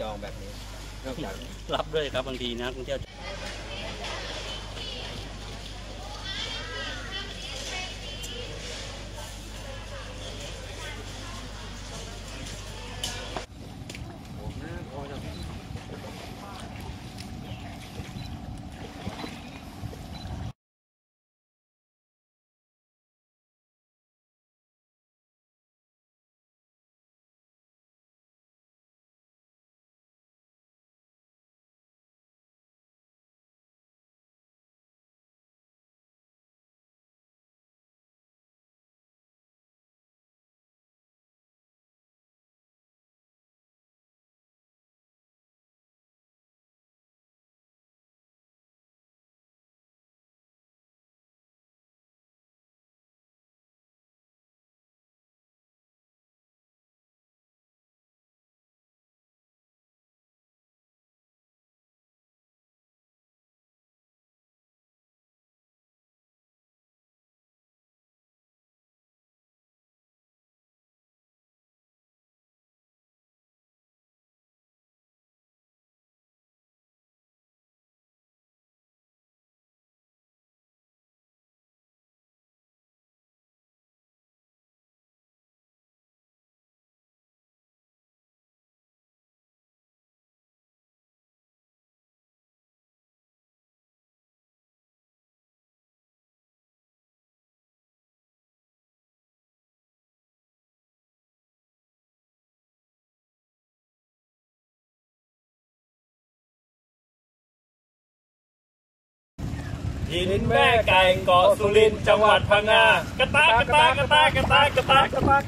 จองแบบนี้นอกจากรับด้วยครับบางทีนะท่องเที่ยว หินแม่ไก่เกาะสุรินทร์จังหวัดพังงากระตากกระตากกระตากกระตากกระตากกระตาก